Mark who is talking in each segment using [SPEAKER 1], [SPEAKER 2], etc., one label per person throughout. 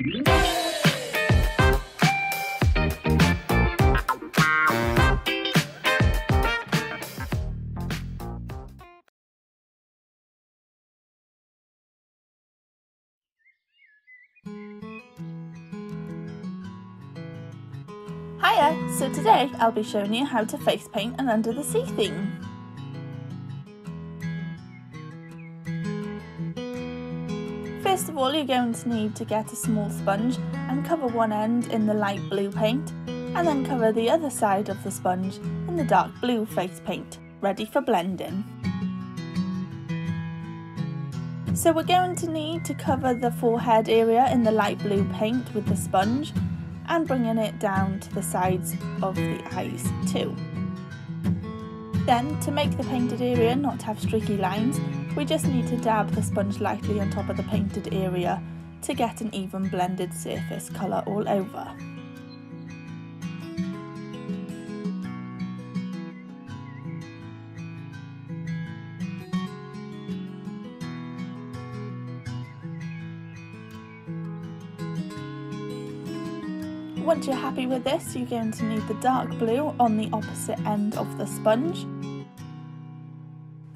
[SPEAKER 1] Hiya! So today I'll be showing you how to face paint an under the sea theme. Of all you're going to need to get a small sponge and cover one end in the light blue paint and then cover the other side of the sponge in the dark blue face paint, ready for blending. So we're going to need to cover the forehead area in the light blue paint with the sponge and bringing it down to the sides of the eyes too. Then, to make the painted area not have streaky lines, we just need to dab the sponge lightly on top of the painted area to get an even blended surface colour all over. Once you're happy with this, you're going to need the dark blue on the opposite end of the sponge.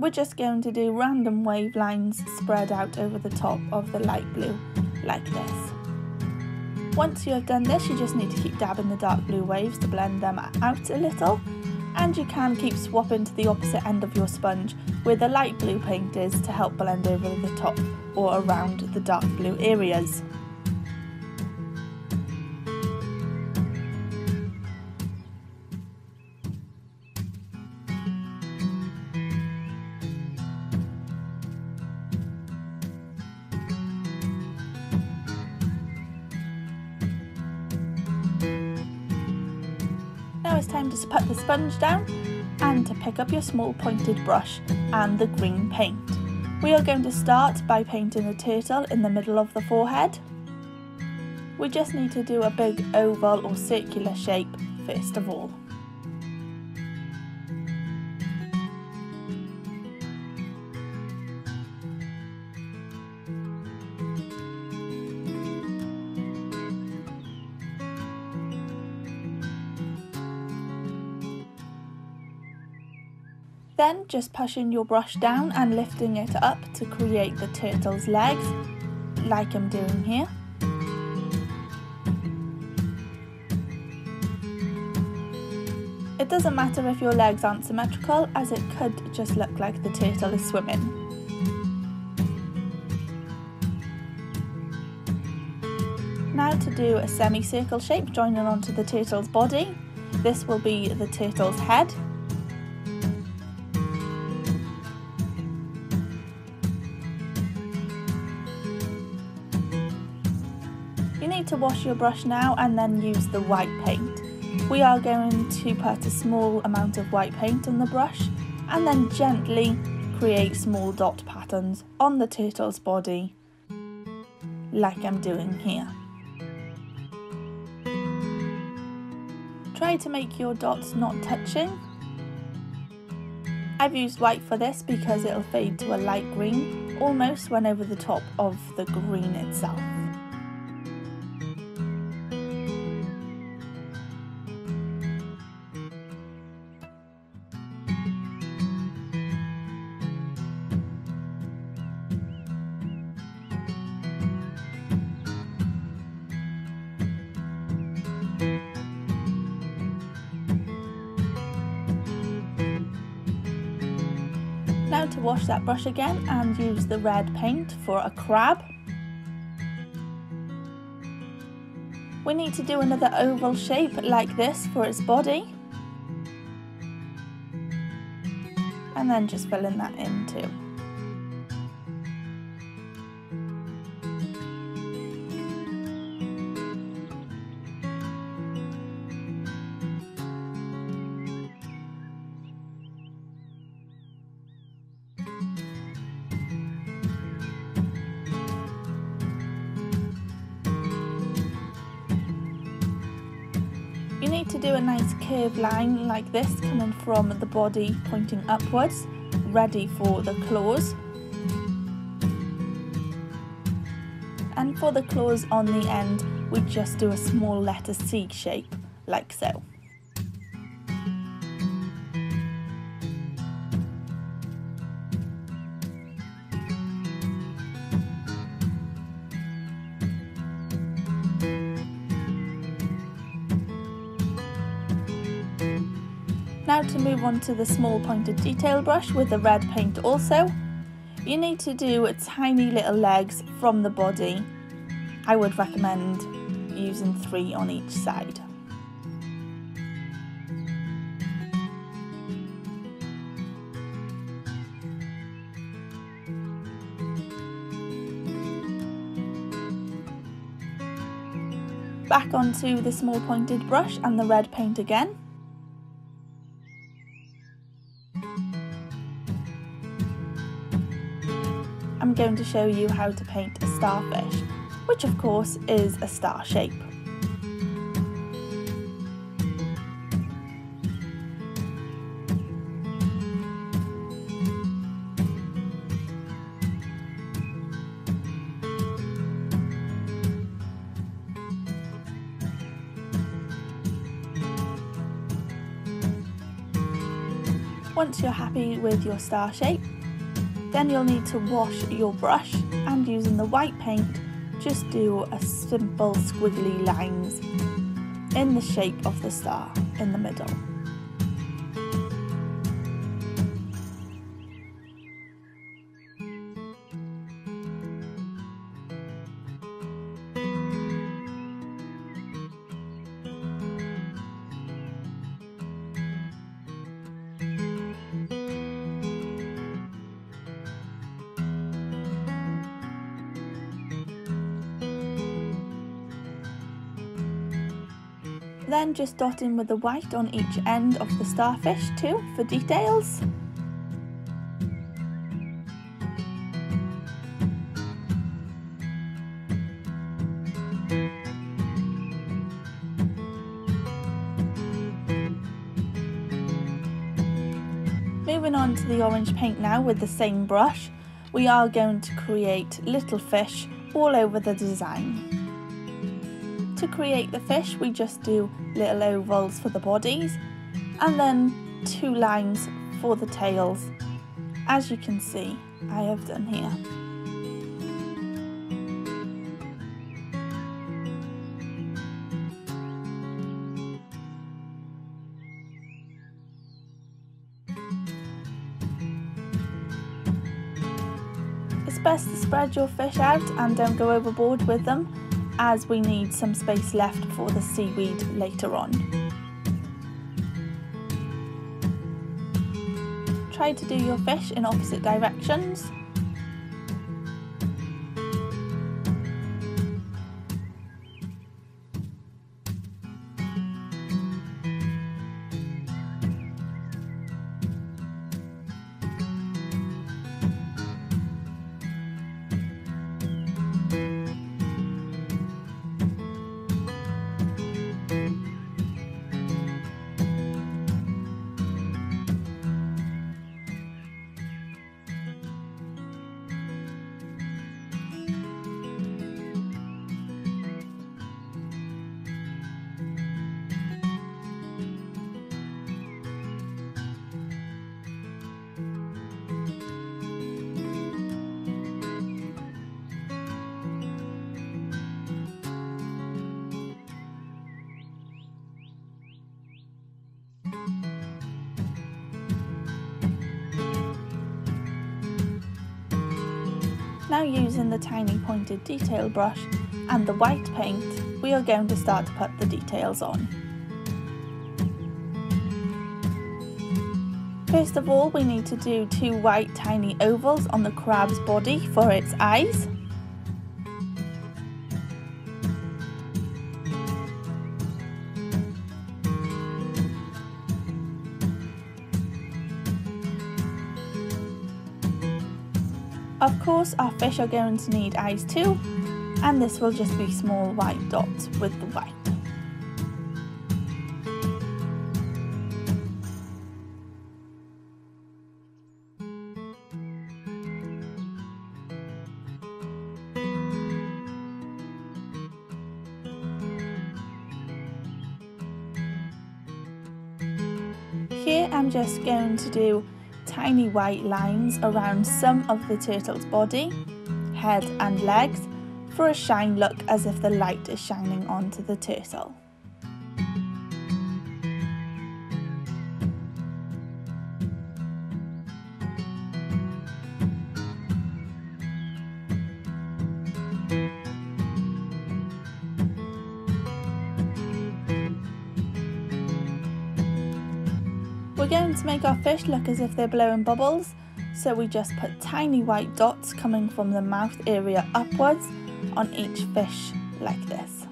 [SPEAKER 1] We're just going to do random wave lines spread out over the top of the light blue, like this. Once you have done this, you just need to keep dabbing the dark blue waves to blend them out a little, and you can keep swapping to the opposite end of your sponge where the light blue paint is to help blend over the top or around the dark blue areas. Sponge down and to pick up your small pointed brush and the green paint. We are going to start by painting a turtle in the middle of the forehead. We just need to do a big oval or circular shape first of all. Then just pushing your brush down and lifting it up to create the turtle's legs, like I'm doing here. It doesn't matter if your legs aren't symmetrical as it could just look like the turtle is swimming. Now to do a semicircle shape joining onto the turtle's body. This will be the turtle's head need to wash your brush now and then use the white paint. We are going to put a small amount of white paint on the brush and then gently create small dot patterns on the turtle's body like I'm doing here. Try to make your dots not touching. I've used white for this because it'll fade to a light green almost when over the top of the green itself. Wash that brush again and use the red paint for a crab. We need to do another oval shape like this for its body. And then just filling that in too. You need to do a nice curved line like this coming from the body pointing upwards, ready for the claws. and for the claws on the end we just do a small letter C shape like so. Now to move on to the small pointed detail brush with the red paint also. You need to do tiny little legs from the body. I would recommend using three on each side. Back onto the small pointed brush and the red paint again. I'm going to show you how to paint a starfish, which of course is a star shape. Once you're happy with your star shape, then you'll need to wash your brush and using the white paint just do a simple squiggly lines in the shape of the star in the middle. Then just dot in with the white on each end of the starfish too for details. Moving on to the orange paint now with the same brush, we are going to create little fish all over the design to create the fish we just do little ovals for the bodies and then two lines for the tails as you can see I have done here. It's best to spread your fish out and don't go overboard with them as we need some space left for the seaweed later on. Try to do your fish in opposite directions Now using the tiny pointed detail brush and the white paint, we are going to start to put the details on. First of all, we need to do two white tiny ovals on the crab's body for its eyes. Of course our fish are going to need eyes too and this will just be small white dots with the white. Here I'm just going to do tiny white lines around some of the turtle's body, head and legs for a shine look as if the light is shining onto the turtle. To make our fish look as if they're blowing bubbles, so we just put tiny white dots coming from the mouth area upwards on each fish like this.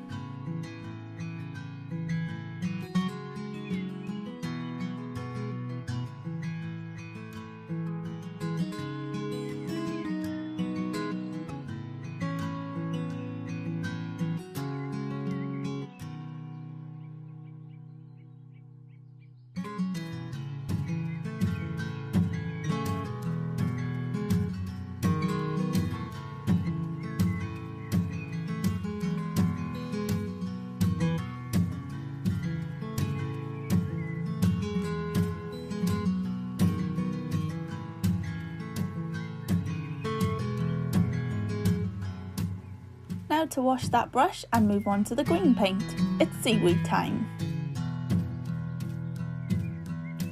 [SPEAKER 1] Now to wash that brush and move on to the green paint. It's seaweed time.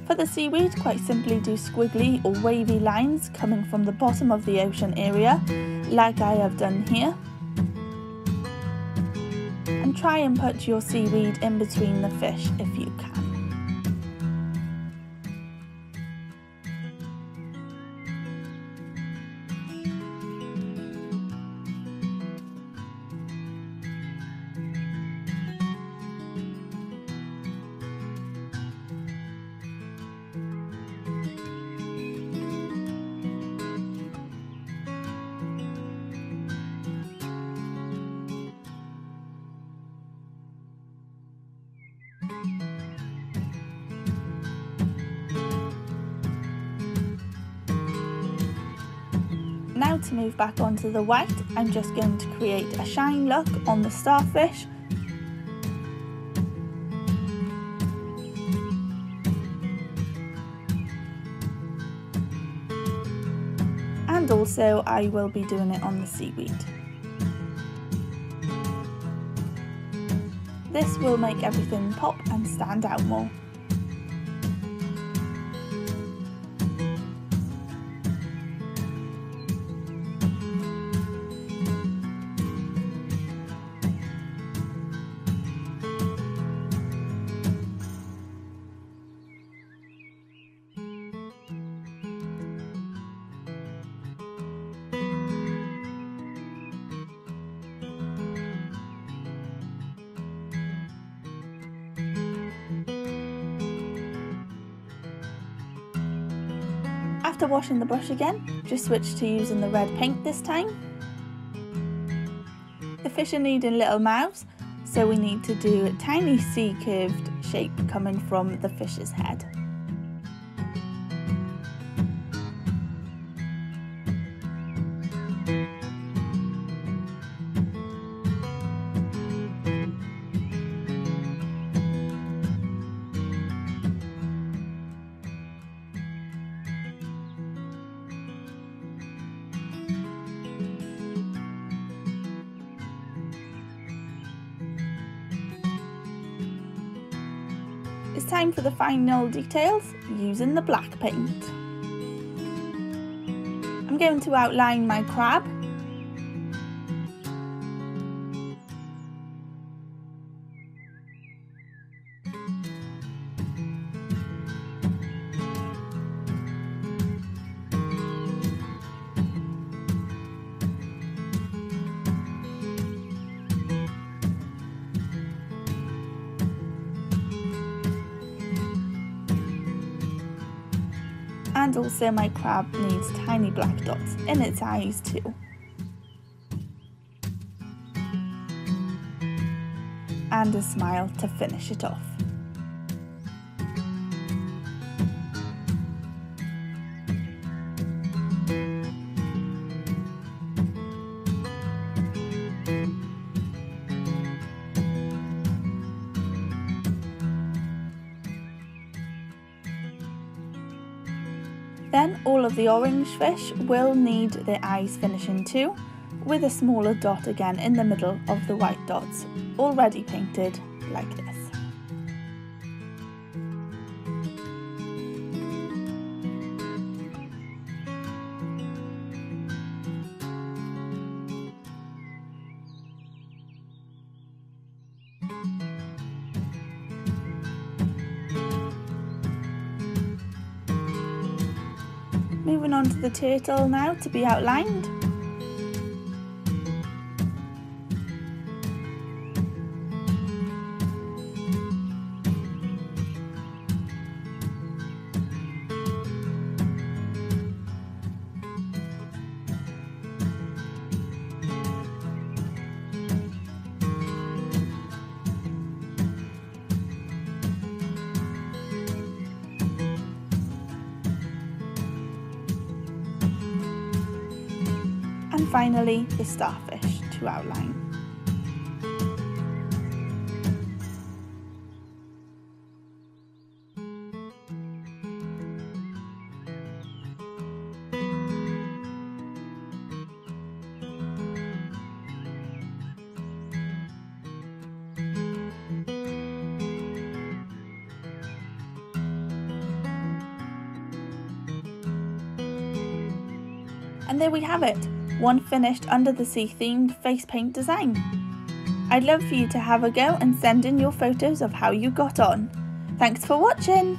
[SPEAKER 1] For the seaweed, quite simply do squiggly or wavy lines coming from the bottom of the ocean area, like I have done here. And try and put your seaweed in between the fish if you can. To move back onto the white, I'm just going to create a shine look on the starfish. And also I will be doing it on the seaweed. This will make everything pop and stand out more. After washing the brush again, just switch to using the red paint this time. The fish are needing little mouths, so we need to do a tiny C curved shape coming from the fish's head. Time for the final details using the black paint. I'm going to outline my crab and also my crab needs tiny black dots in its eyes too. And a smile to finish it off. Then all of the orange fish will need their eyes finishing too, with a smaller dot again in the middle of the white dots, already painted like this. Moving on to the turtle now to be outlined. Finally the starfish to outline. And there we have it one finished under the sea themed face paint design. I'd love for you to have a go and send in your photos of how you got on. Thanks for watching!